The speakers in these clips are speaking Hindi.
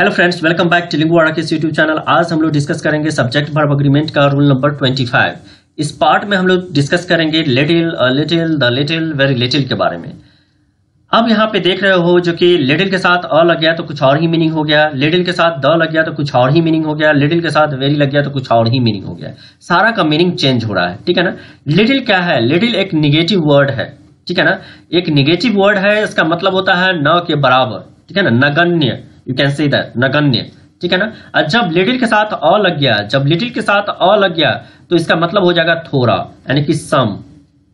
Hello friends welcome back to लिंगुआड़ा के यूट्यूब चैनल आज हम लोग डिस्कस करेंगे सब्जेक्ट वर्ब अग्रीमेंट का रूल नंबर 25 इस पार्ट में हम लोग डिस्कस करेंगे little little the little very little के बारे में. अब यहाँ पे देख रहे हो जो कि लिटिल के साथ अ लग गया तो कुछ और ही मीनिंग हो गया. लिटिल के साथ द लग गया तो कुछ और ही मीनिंग हो गया. लिटिल के साथ वेरी लग गया तो कुछ और ही मीनिंग हो गया. सारा का मीनिंग चेंज हो रहा है, ठीक है ना? लिटिल क्या है? लिटिल एक निगेटिव वर्ड है, ठीक है ना? एक निगेटिव वर्ड है, इसका मतलब होता है न के बराबर, ठीक है ना? नगण्य यू कैन से दैट नगण्य ठीक है ना? और जब लिटिल के साथ अ लग गया, जब लिटिल के साथ अ लग गया तो इसका मतलब हो जाएगा थोड़ा, यानी कि सम,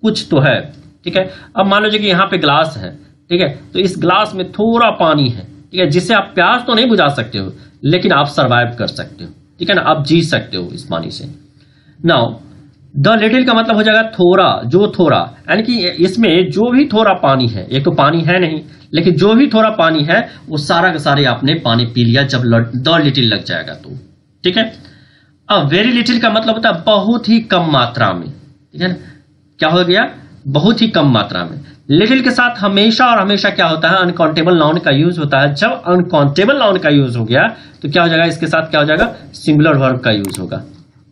कुछ तो है। ठीक है? अब मान लीजिए कि यहाँ पे ग्लास है। ठीक है? तो इस ग्लास में थोड़ा पानी है। ठीक है? जिससे आप प्यास तो नहीं बुझा सकते हो, लेकिन आप सर्वाइव कर सकते हो। ठीक है ना? आप जी सकते हो इस पानी से। नाउ द लिटिल का मतलब हो जाएगा थोड़ा, जो थोड़ा। यानी कि इसमें जो भी थोड़ा पानी है, एक तो पानी है नहीं, लेकिन जो भी थोड़ा पानी है, वो सारा का सारे आपने पानी पी लिया जब द लिटिल लग जाएगा तो। ठीक है? अब वेरी लिटिल का मतलब होता है बहुत ही कम मात्रा में। ठीक है ना? क्या हो गया? बहुत ही कम मात्रा में। लिटिल के साथ हमेशा और हमेशा क्या होता है? अनकाउंटेबल नाउन का यूज़ होता है। जब अनकाउंटेबल नाउन का यूज़ हो गया तो क्या हो जाएगा? इसके साथ क्या हो जाएगा? सिंगुलर वर्ब का यूज़ होगा।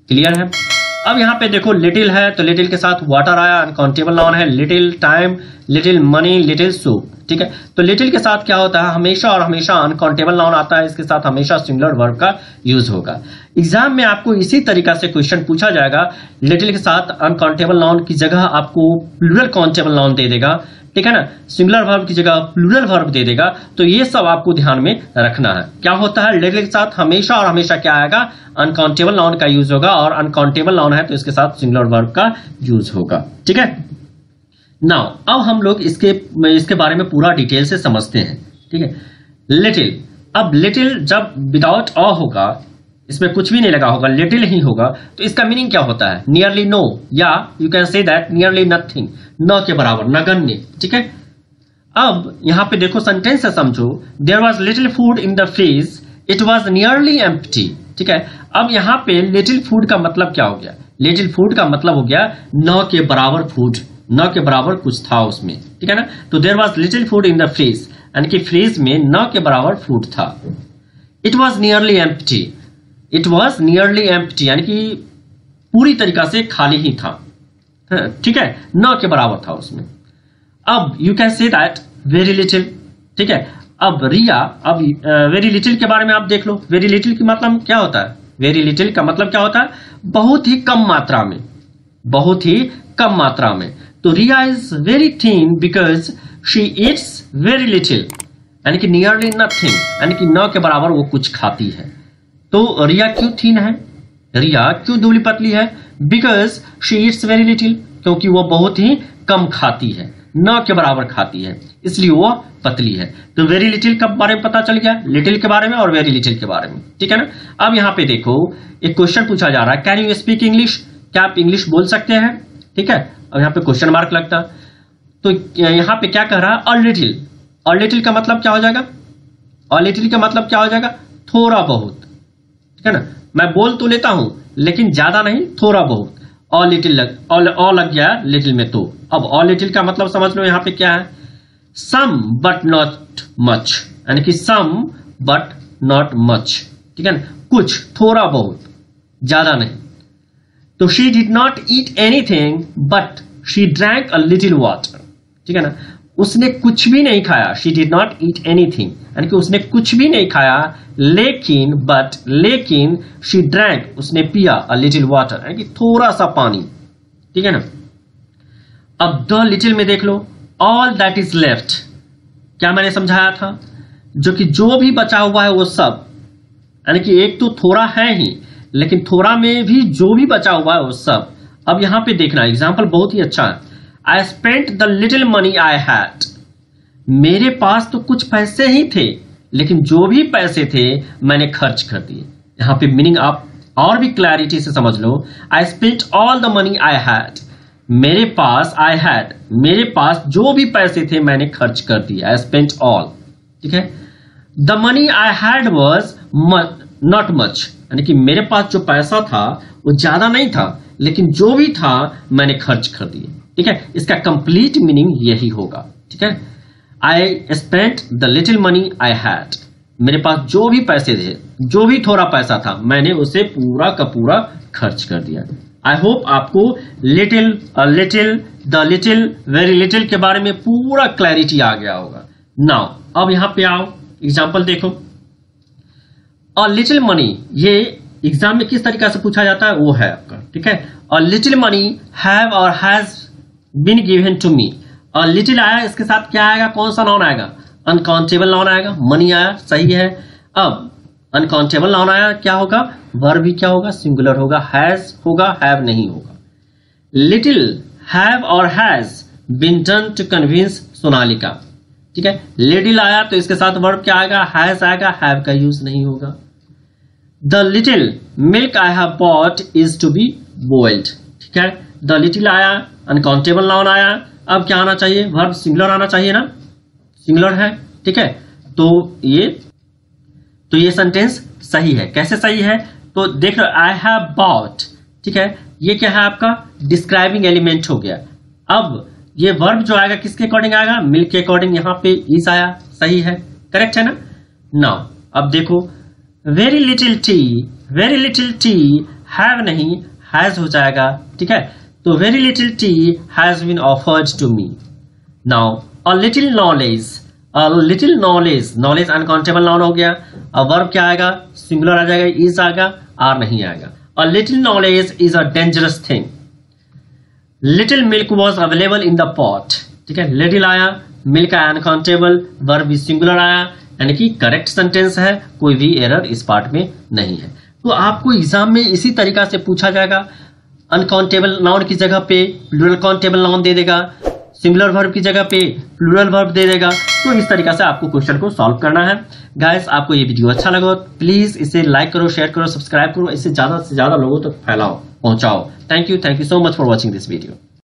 क्लियर है? अब यहाँ पे देखो लिटिल है तो लिटिल के साथ वाटर आया अनकाउंटेबल नाउन है little time little money little soup ठीक है? तो लिटिल के साथ क्या होता है? हमेशा और हमेशा अनकाउंटेबल नाउन आता है, इसके साथ हमेशा सिंगुलर वर्ब का यूज़ होगा। एग्ज़ाम में आपको इसी तरीका से क्वेश्चन पूछा जाएगा लिटिल के साथ अनकाउंटेबल नाउन की जगह आपको प्लूरल काउंटेबल नाउन दे देगा। ठीक है ना? सिंगुलर वर्ब की जगह प्लूरल वर्ब दे देगा तो ये सब आपको ध्यान में रखना है। क्या होता है? लिटिल के साथ हमेशा और हमेशा क्या आएगा? अनकाउंटेबल नाउन का यूज़ होगा और अनकाउंटेबल नाउन है तो इसके साथ सिंगुलर वर्ब का यूज़ होगा। ठीक है? नाउ अब हम लोग इसके इसके बारे में पूरा डिटेल से समझते हैं। ठीक है? लिटिल अब लिटिल जब विदाउट अ होगा इसमें कुछ भी नहीं लगा होगा लिटिल ही होगा। तो इसका मीनिंग क्या होता है? नियरली नो या you can say that nearly nothing न के बराबर, नगण्य, ठीक है? अब यहाँ पे देखो सेंटेंस से समझो। There was little food in the fridge it was nearly empty ठीक है? अब यहाँ पे लिटिल फ़ूड का मतलब क्या हो गया? लिटिल फ़ूड का मतलब हो गया न के बराबर फ़ूड न के बराबर कुछ था उसमें, ठीक है ना? तो there was little food in the fridge यानी कि फ्रीज में न के बराबर फ़ूड था। It was nearly empty it was nearly empty यानी कि पूरी तरीका से खाली ही था। ठीक है? न के बराबर था उसमें। अब you can say that very little ठीक है? अब रिया, अब वेरी लिटिल के बारे में आप देख लो। वेरी लिटिल की मतलब क्या होता है? वेरी लिटिल का मतलब क्या होता है? बहुत ही कम मात्रा में। बहुत ही कम मात्रा में। तो Riya is very thin because she eats very little यानी कि नियरली नथिंग यानी कि न के बराबर वो कुछ खाती है। तो रिया क्यों थीन है? रिया क्यों दुबली पतली है? Because she eats very little क्योंकि वह बहुत ही कम खाती है, न के बराबर खाती है, इसलिए वो पतली है। तो वेरी लिटिल के बारे में पता चल गया? लिटिल के बारे में और वेरी लिटिल के बारे में, ठीक है ना? अब यहाँ पे देखो, एक क्वेश्चन पूछा जा रहा है। कैन यू स्पीक इंग्लिश क्या आप इंग्लिश बोल सकते हैं? ठीक है? अब यहाँ पे क्वेश्चन मार्क लगता। तो यहाँ पे क्या कह रहा है? अ लिटिल अ लिटिल का मतलब क्या हो जाएगा? अ लिटिल का मतलब क्या हो जाएगा? थोड़ा बहुत। है ना? मैं बोल तो लेता हूँ, लेकिन ज़्यादा नहीं, थोड़ा बहुत। अ लिटिल लग अ लग गया लिटिल में तो। अब अ लिटिल का मतलब समझ लो यहाँ पे क्या है? सम बट नॉट मच यानी कि सम बट नॉट मच ठीक है ना? कुछ, थोड़ा बहुत, ज़्यादा नहीं। तो she did not eat anything but she drank a little water ठीक है ना? उसने कुछ भी नहीं खाया. She did not eat anything यानी कि उसने कुछ भी नहीं खाया, लेकिन बट लेकिन शी ड्रैंक उसने पिया अ लिटिल वाटर यानी कि थोड़ा सा पानी. ठीक है ना? अब द लिटिल में देख लो. ऑल दैट इज़ लेफ़्ट क्या मैंने समझाया था? जो कि जो भी बचा हुआ है वो सब. यानी कि एक तो थोड़ा है ही, लेकिन थोड़ा में भी जो भी बचा हुआ है वो सब. अब यहाँ पे देखना एग्ज़ाम्पल बहुत ही अच्छा है. I spent the little money I had मेरे पास तो कुछ पैसे ही थे, लेकिन जो भी पैसे थे, मैंने खर्च कर दिए। यहाँ पे मीनिंग आप और भी क्लैरिटी से समझ लो। I spent all the money I had मेरे पास आई हैड मेरे पास जो भी पैसे थे, मैंने खर्च कर दिए आई स्पेंट ऑल ठीक है? The money I had was not much यानी कि मेरे पास जो पैसा था, वो ज़्यादा नहीं था, लेकिन जो भी था, मैंने खर्च कर दिए। ठीक है? इसका कंप्लीट मीनिंग यही होगा। ठीक है? I spent the little money I had मेरे पास जो भी पैसे थे, जो भी थोड़ा पैसा था, मैंने उसे पूरा का पूरा खर्च कर दिया। आई होप आपको little little the little very little के बारे में पूरा क्लैरिटी आ गया होगा। नाउ अब यहाँ पे आओ एग्ज़ाम्पल देखो। अ लिटिल मनी ये एग्ज़ाम में किस तरीका से पूछा जाता है? वो है आपका, ठीक है? अ लिटिल मनी हैव और has been given to me और लिटिल आया, इसके साथ क्या आएगा? कौन सा नॉन आएगा? अनकाउंटेबल नाउन आएगा। मनी आया, सही है। अब अनकाउंटेबल नाउन आया, क्या होगा? वर्ब भी क्या होगा? सिंगुलर होगा। हैज़ होगा हैव नहीं होगा। लिटिल हैव और has been done to convince Sonalika. ठीक है? लिटिल आया तो इसके साथ वर्ब क्या आएगा? हैज़ आएगा। हैव का यूज़ नहीं होगा। The little milk I have bought is to be boiled ठीक है? द लिटिल आया अनकाउंटेबल नाउन आया, अब क्या आना चाहिए? वर्ब सिंगुलर आना चाहिए ना? सिंगुलर है, ठीक है? तो ये तो ये सेंटेंस सही है। कैसे सही है? तो देख लो आई हैव बॉट ठीक है? ये क्या है आपका? डिस्क्राइबिंग एलिमेंट हो गया। अब ये वर्ब जो आएगा, किसके अकॉर्डिंग आएगा? मिल्क के अकॉर्डिंग यहाँ पे इस आया, सही है? करेक्ट है ना? नाउ अब देखो very little tea very little tea have नहीं हैज़ हो जाएगा, ठीक है? तो very little tea has been offered to me now और लिटिल नॉलेज और little knowledge knowledge uncountable noun हो गया। और वर्ब क्या आएगा? सिंगुलर आ जाएगा इज़ आएगा आर नहीं आएगा। और little knowledge is a dangerous thing little milk was available in the pot ठीक है लिटिल आया मिल्क आया अनकाउंटेबल वर्ब भी सिंगुलर आया। यानी कि करेक्ट सेंटेंस है, कोई भी एरर इस पार्ट में नहीं है। तो आपको एग्ज़ाम में इसी तरीका से पूछा जाएगा अनकाउंटेबल नाउन की जगह पे प्लूरल काउंटेबल नाउन दे देगा सिंगुलर वर्ब की जगह पे प्लूरल वर्ब दे देगा। तो इस तरीका से आपको क्वेश्चन को सॉल्व करना है। गाइस आपको ये वीडियो अच्छा लगा प्लीज़ इसे लाइक करो शेयर करो सब्सक्राइब करो इसे ज़्यादा से ज़्यादा लोगों तक तो फैलाओ, पहुंचाओ। Thank you thank you so much for watching this video